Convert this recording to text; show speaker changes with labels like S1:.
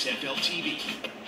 S1: XFL TV.